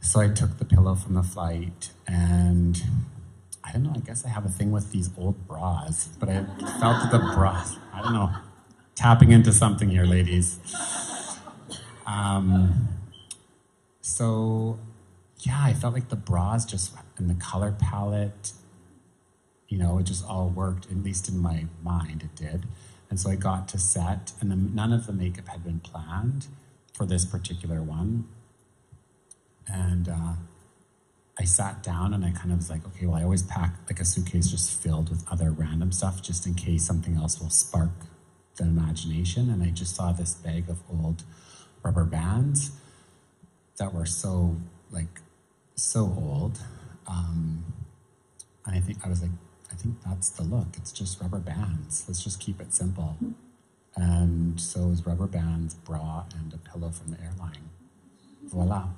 So I took the pillow from the flight and I don't know, I guess I have a thing with these old bras, but I felt that the bras, I don't know, tapping into something here, ladies. Um, so, yeah, I felt like the bras just, and the color palette, you know, it just all worked, at least in my mind, it did. And so I got to set, and the, none of the makeup had been planned for this particular one. And uh, I sat down and I kind of was like, okay, well, I always pack like a suitcase just filled with other random stuff just in case something else will spark the imagination. And I just saw this bag of old rubber bands that were so, like, so old. Um, and I think I was like, I think that's the look. It's just rubber bands. Let's just keep it simple. And so it was rubber bands, bra, and a pillow from the airline. Voila.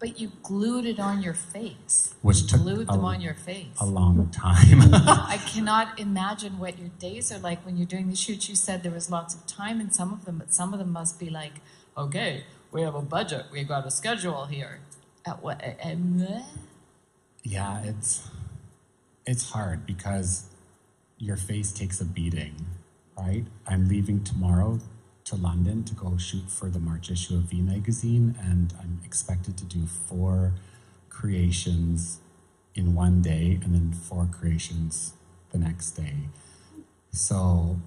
But you glued it on your face. Which you took glued a- them on your face. A long time. <laughs> <laughs> I cannot imagine what your days are like when you're doing the shoots. You said there was lots of time in some of them, but some of them must be like, okay, we have a budget, we got a schedule here. At what? And yeah, it's it's hard because your face takes a beating, right? I'm leaving tomorrow to London to go shoot for the March issue of V magazine, and I'm expected to do four creations in one day and then four creations the next day. So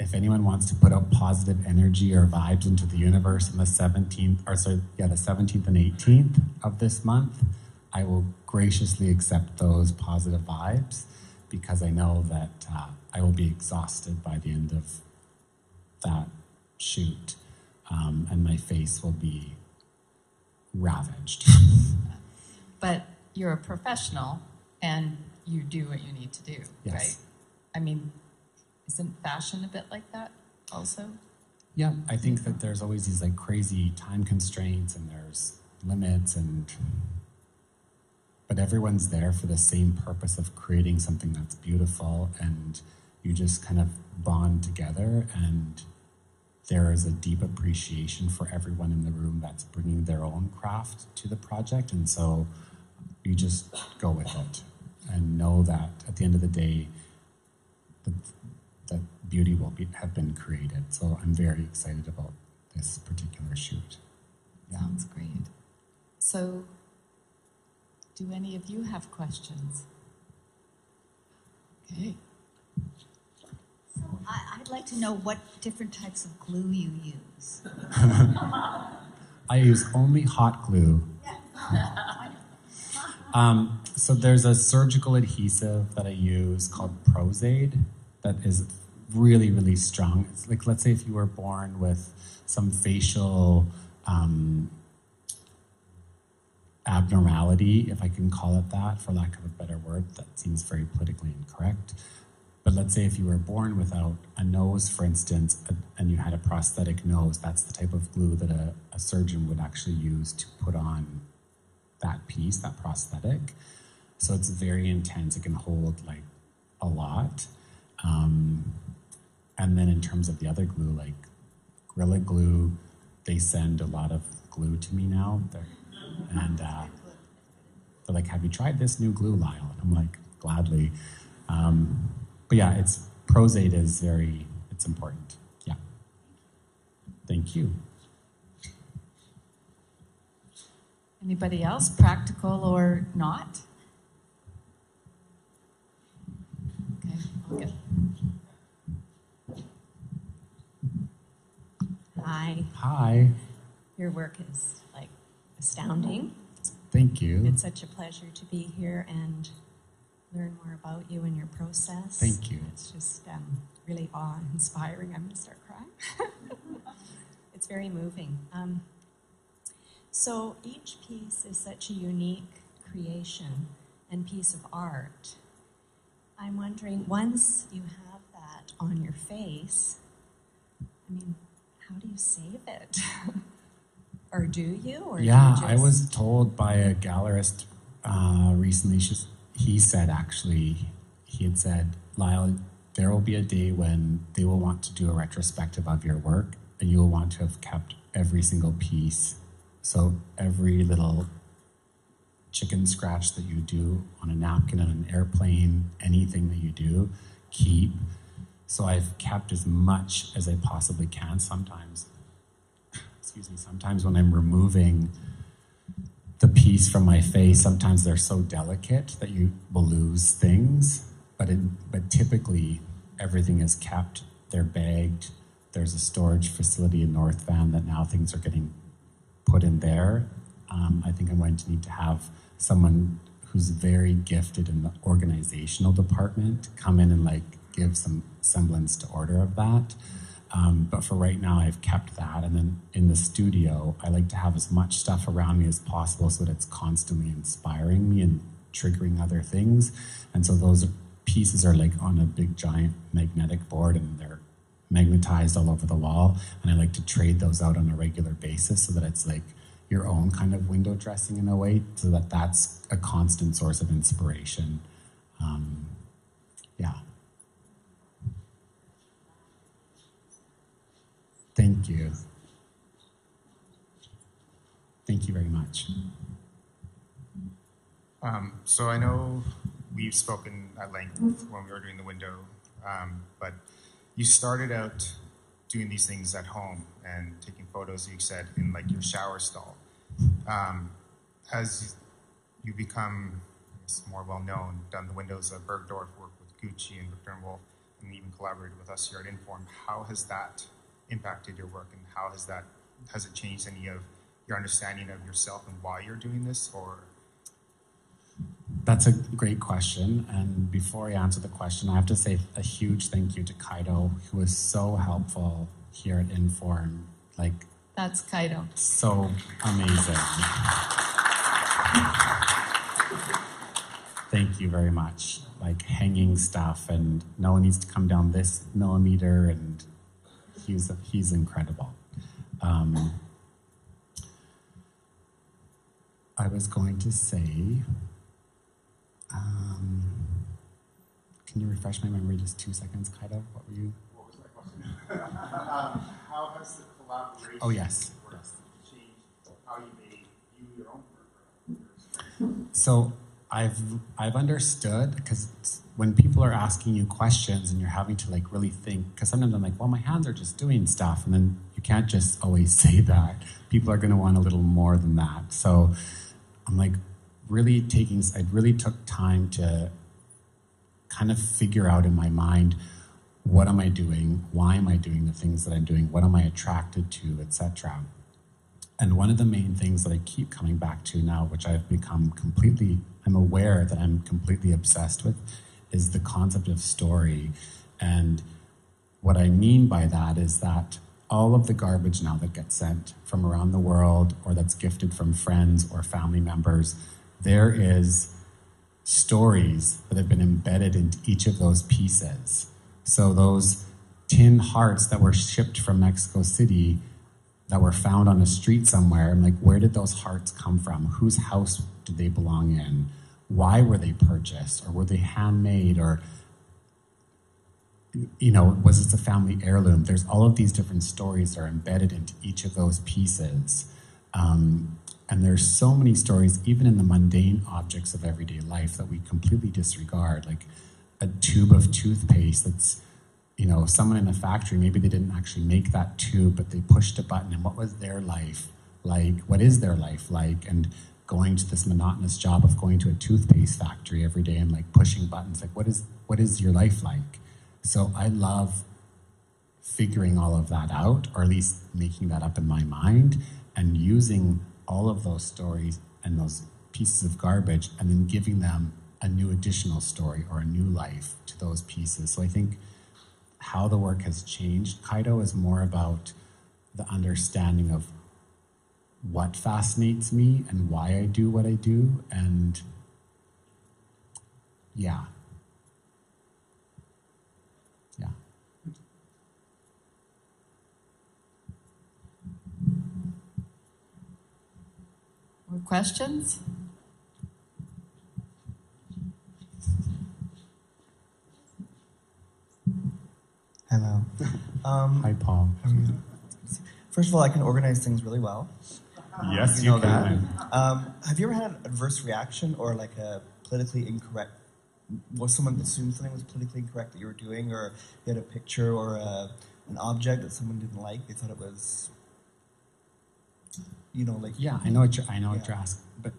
if anyone wants to put out positive energy or vibes into the universe on the 17th, or sorry, yeah, the 17th and 18th of this month, I will graciously accept those positive vibes because I know that uh, I will be exhausted by the end of that shoot um, and my face will be ravaged. <laughs> but you're a professional and you do what you need to do, Yes. right? I mean, isn't fashion a bit like that also? Yeah, I think that there's always these like crazy time constraints and there's limits and but everyone's there for the same purpose of creating something that's beautiful and you just kind of bond together and there is a deep appreciation for everyone in the room that's bringing their own craft to the project and so you just go with it and know that at the end of the day the, that beauty will be, have been created. So I'm very excited about this particular shoot. Sounds great. So, do any of you have questions? Okay. So I, I'd like to know what different types of glue you use. I use only hot glue. Um, so there's a surgical adhesive that I use called Pros-Aide that is really, really strong. It's like, let's say if you were born with some facial um, abnormality, if I can call it that, for lack of a better word, that seems very politically incorrect. But let's say if you were born without a nose, for instance, and you had a prosthetic nose, that's the type of glue that a, a surgeon would actually use to put on that piece, that prosthetic. So it's very intense. It can hold like a lot. Um, and then in terms of the other glue, like Gorilla Glue, they send a lot of glue to me now. They're, and uh, they're like, "Have you tried this new glue, Lyle?" And I'm like, "Gladly." Um, but yeah, it's Pros-Aide is very it's important. Yeah. Thank you. Anybody else, practical or not? Okay, I'll get. Hi, Hi. your work is like astounding. Thank you. It's such a pleasure to be here and learn more about you and your process. Thank you. It's just um, really awe inspiring. I'm going to start crying. <laughs> it's very moving. Um, so each piece is such a unique creation and piece of art. I'm wondering, once you have that on your face, I mean, how do you save it? <laughs> or do you? Or do Yeah, you I was told by a gallerist uh, recently. She's, he said actually, he had said, Lyle, there will be a day when they will want to do a retrospective of your work, and you will want to have kept every single piece. So every little chicken scratch that you do on a napkin on an airplane, anything that you do, keep. So I've kept as much as I possibly can. Sometimes excuse me, sometimes when I'm removing the piece from my face, sometimes they're so delicate that you will lose things. But in, but typically, everything is kept. They're bagged. There's a storage facility in North Van that now things are getting put in there. Um, I think I'm going to need to have someone who's very gifted in the organizational department come in and like give some semblance to order of that. Um, but for right now, I've kept that. And then in the studio, I like to have as much stuff around me as possible so that it's constantly inspiring me and triggering other things. And so those pieces are like on a big giant magnetic board and they're magnetized all over the wall. And I like to trade those out on a regular basis so that it's like your own kind of window dressing in a way, so that that's a constant source of inspiration. Um, yeah. Thank you. Thank you very much. Um, so I know we've spoken at length when we were doing the window, um, but you started out doing these things at home and taking photos, you said, in like your shower stall. Um, as you become guess, more well known, done the windows of Bergdorf, worked with Gucci and Viktor and Rolf, and even collaborated with us here at Inform, how has that impacted your work and how has that has it changed any of your understanding of yourself and why you're doing this or That's a great question. And before I answer the question, I have to say a huge thank you to Kaido, who was so helpful here at Inform. Like, That's Kaido. so amazing. Thank you very much. Like hanging stuff, and no one needs to come down this millimeter, and he's he's incredible. Um, I was going to say, um, can you refresh my memory just two seconds, Kaido? What were you? What was my question? um, <laughs> how has the collaboration Oh, yes. work changed how you may view your own work? So I've I've understood because when people are asking you questions and you're having to like really think, because sometimes I'm like, well, my hands are just doing stuff, and then you can't just always <laughs> say that. People are going to want a little more than that. So I'm like really taking. I really took time to kind of figure out in my mind what am I doing, why am I doing the things that I'm doing, what am I attracted to, etc. And one of the main things that I keep coming back to now, which I've become completely, I'm aware that I'm completely obsessed with, is the concept of story. And what I mean by that is that all of the garbage now that gets sent from around the world or that's gifted from friends or family members, there is stories that have been embedded into each of those pieces. So those tin hearts that were shipped from Mexico City that were found on a street somewhere. I'm like, where did those hearts come from? Whose house did they belong in? Why were they purchased? Or were they handmade? Or, you know, was it a family heirloom? There's all of these different stories that are embedded into each of those pieces. Um, and there's so many stories, even in the mundane objects of everyday life, that we completely disregard. Like a tube of toothpaste that's you know, someone in a factory, maybe they didn't actually make that tube, but they pushed a button, and what was their life like? What is their life like? And going to this monotonous job of going to a toothpaste factory every day and like pushing buttons, like what is what is your life like? So I love figuring all of that out, or at least making that up in my mind, and using all of those stories and those pieces of garbage, and then giving them a new additional story or a new life to those pieces. So I think how the work has changed. Kaido is more about the understanding of what fascinates me and why I do what I do. And yeah. Yeah. More questions? Hello. <laughs> Um, Hi, Paul. How are you? First of all, I can organize things really well. Yes, You know that. Um, have you ever had an adverse reaction or like a politically incorrect? Was someone assumed something was politically incorrect that you were doing, or you had a picture or a, an object that someone didn't like? They thought it was, you know, like Yeah, I know what you're, I know what you're asking, but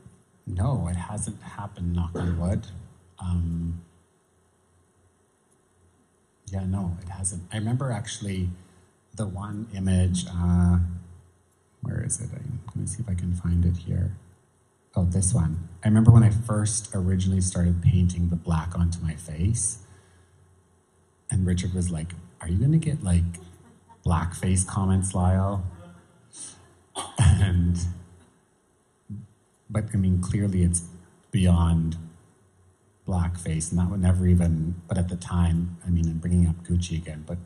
no, it hasn't happened. Knock on wood. Um, Yeah, no, it hasn't. I remember actually the one image. Uh, where is it? I'm see if I can find it here. Oh, this one. I remember when I first originally started painting the black onto my face, and Richard was like, Are you going to get like blackface comments, Lyle? And, but I mean, clearly it's beyond blackface, and that would never even, but at the time, I mean, I'm bringing up Gucci again, but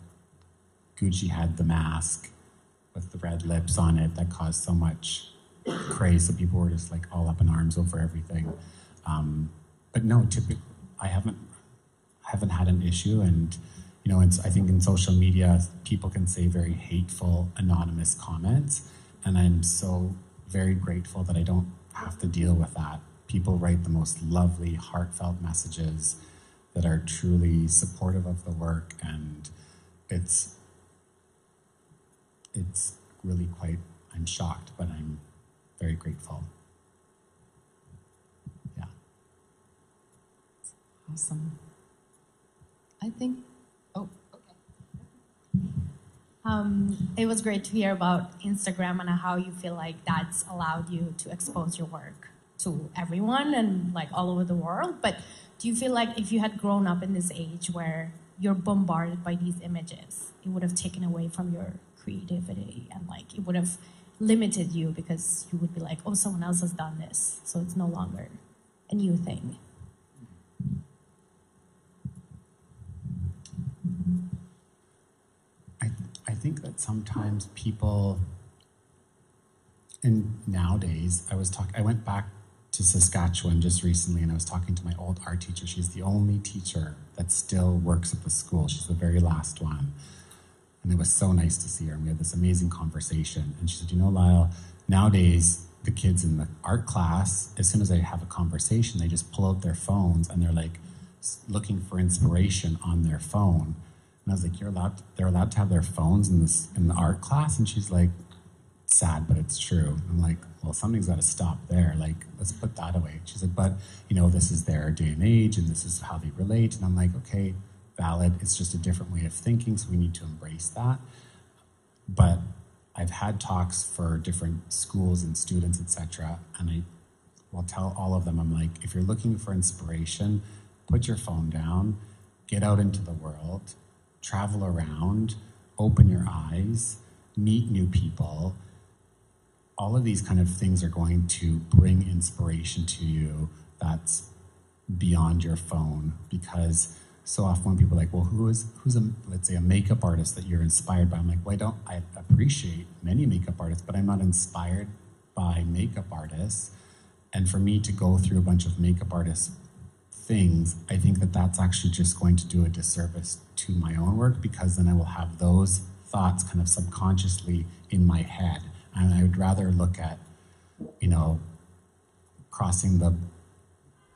Gucci had the mask with the red lips on it that caused so much craze that people were just like all up in arms over everything. Um, but no, typically, I haven't I haven't had an issue, and you know, it's, I think in social media, people can say very hateful, anonymous comments, and I'm so very grateful that I don't have to deal with that. People write the most lovely, heartfelt messages that are truly supportive of the work, and it's it's really quite. I'm shocked, but I'm very grateful. Yeah. Awesome. I think, oh, okay. Um, it was great to hear about Instagram and how you feel like that's allowed you to expose your work to everyone and like all over the world. But do you feel like if you had grown up in this age where you're bombarded by these images, it would have taken away from your creativity and like it would have limited you because you would be like, oh, someone else has done this, so it's no longer a new thing. I, I think that sometimes people, and nowadays, I was talking, I went back to Saskatchewan just recently and I was talking to my old art teacher. She's the only teacher that still works at the school. She's the very last one. And it was so nice to see her. And we had this amazing conversation. And she said, You know, Lyle, nowadays, the kids in the art class, as soon as they have a conversation, they just pull out their phones and they're like looking for inspiration on their phone. And I was like, You're allowed, to, they're allowed to have their phones in this in the art class? And she's like, Sad, but it's true. I'm like, Well, something's got to stop there. Like, let's put that away. She's like, But, you know, this is their day and age and this is how they relate. And I'm like, Okay, valid. It's just a different way of thinking, so we need to embrace that. But I've had talks for different schools and students, etc., and I will tell all of them, I'm like, if you're looking for inspiration, put your phone down, get out into the world, travel around, open your eyes, meet new people. All of these kind of things are going to bring inspiration to you that's beyond your phone because so often people are like, well, who is who's a let's say a makeup artist that you're inspired by? I'm like, well, I don't I appreciate many makeup artists, but I'm not inspired by makeup artists. And for me to go through a bunch of makeup artists things, I think that that's actually just going to do a disservice to my own work because then I will have those thoughts kind of subconsciously in my head. And I would rather look at, you know, crossing the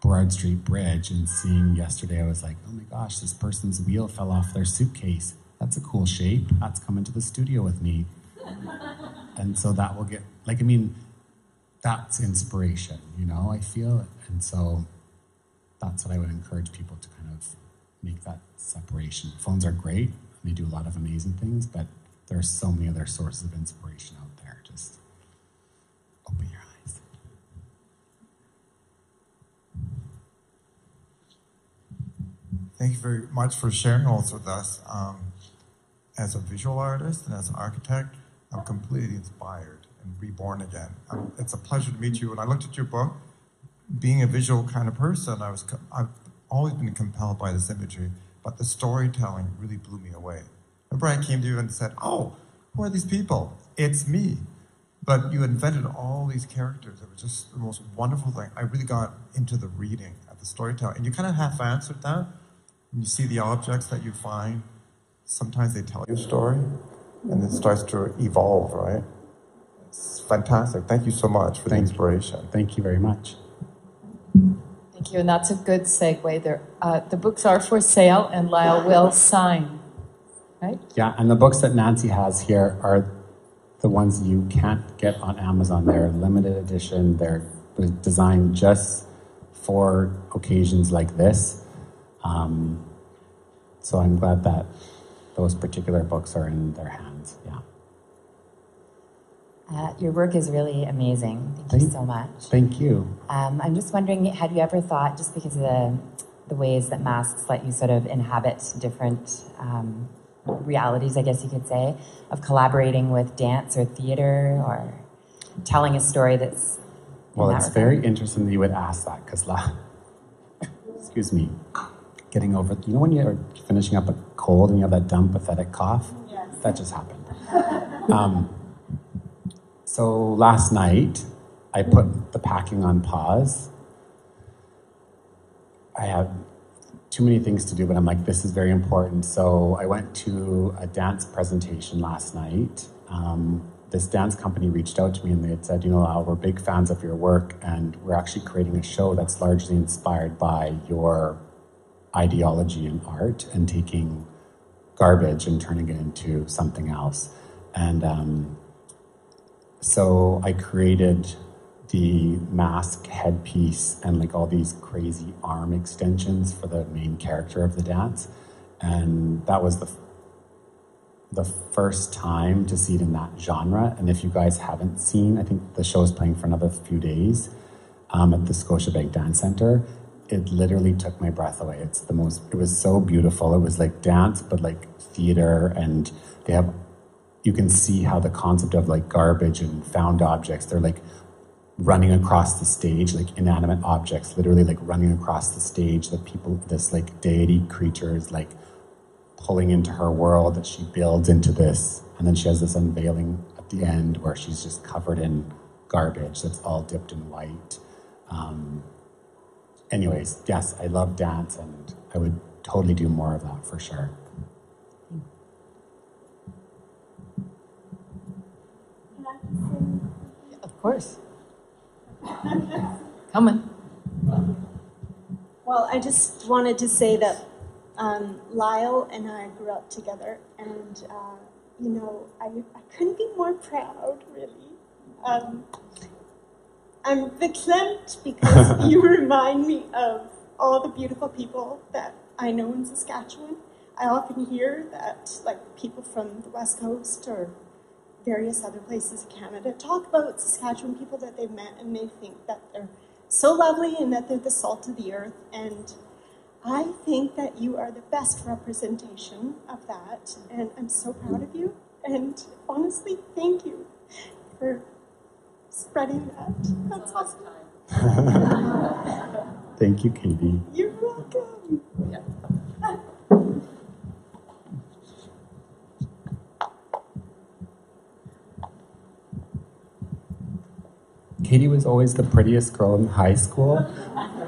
Burrard Street Bridge and seeing yesterday, I was like, oh my gosh, this person's wheel fell off their suitcase. That's a cool shape. That's coming to the studio with me. <laughs> and so that will get, like, I mean, that's inspiration, you know, I feel. And so that's what I would encourage people to kind of make that separation. Phones are great, they do a lot of amazing things, but there are so many other sources of inspiration out there. Open your eyes. Thank you very much for sharing all with us. Um, as a visual artist and as an architect, I'm completely inspired and reborn again. Um, it's a pleasure to meet you. When I looked at your book, being a visual kind of person, I was I've always been compelled by this imagery, but the storytelling really blew me away. Remember, I came to you and said, "Oh, who are these people? It's me." But you invented all these characters. It was just the most wonderful thing. I really got into the reading of the storytelling, and you kind of half answered that you see the objects that you find, sometimes they tell you a story and it starts to evolve, right? It's fantastic. Thank you so much for Thank the inspiration. Thank you very much. Thank you, and that's a good segue. There, uh, the books are for sale, and Lyle will sign. Right? Yeah, and the books that Nancy has here are the ones you can't get on Amazon. They're limited edition. They're designed just for occasions like this. Um, So I'm glad that those particular books are in their hands. Yeah. Uh, your work is really amazing. Thank you so much. Thank you. Um, I'm just wondering, had you ever thought, just because of the, the ways that masks let you sort of inhabit different um, realities, I guess you could say, of collaborating with dance or theater or telling a story that's. Well, that it's regard? very interesting that you would ask that because, la- <laughs> excuse me, getting over. You know when you're finishing up a cold and you have that dumb, pathetic cough? Yes. That just happened. um, so last night, I put the packing on pause. I have too many things to do, but I'm like, this is very important. So I went to a dance presentation last night. Um, this dance company reached out to me and they had said, you know, Al, we're big fans of your work and we're actually creating a show that's largely inspired by your ideology and art and taking garbage and turning it into something else. And um, so I created the mask headpiece and like all these crazy arm extensions for the main character of the dance. And that was the the first time to see it in that genre. And if you guys haven't seen, I think the show is playing for another few days um, at the Scotiabank Dance Center. It literally took my breath away. It's the most. It was so beautiful. It was like dance, but like theater, and they have. You can see how the concept of like garbage and found objects. They're like running across the stage, like inanimate objects, literally like running across the stage. The people, this like deity creature is like pulling into her world that she builds into this. And then she has this unveiling at the end where she's just covered in garbage that's all dipped in white. Um, anyways, yes, I love dance and I would totally do more of that for sure. Of course. <laughs> Coming. Well, I just wanted to say that um, Lyle and I grew up together, and uh, you know, I, I couldn't be more proud, really. Um, I'm verklempt because <laughs> you remind me of all the beautiful people that I know in Saskatchewan. I often hear that, like, people from the West Coast or various other places in Canada talk about Saskatchewan people that they've met, and they think that they're so lovely and that they're the salt of the earth. And I think that you are the best representation of that, and I'm so proud of you. And honestly, thank you for spreading that. That's awesome. <laughs> Thank you, Katie. You're welcome. Katie was always the prettiest girl in high school.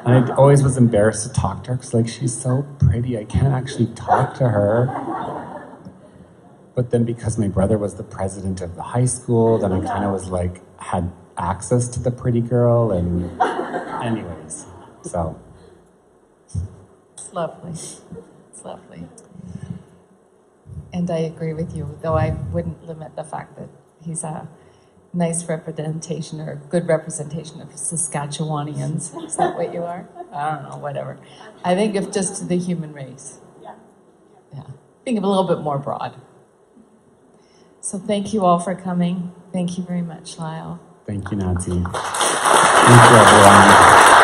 And I always was embarrassed to talk to her because, like, she's so pretty. I can't actually talk to her. But then, because my brother was the president of the high school, then I kind of was like, had access to the pretty girl. And, anyways, so. It's lovely. It's lovely. And I agree with you, though I wouldn't limit the fact that he's a nice representation or good representation of Saskatchewanians. <laughs> Is that what you are? I don't know, whatever. I think of just the human race. Yeah. Yeah. Think of a little bit more broad. So thank you all for coming. Thank you very much, Lyle. Thank you, Nancy. Thank you, everyone.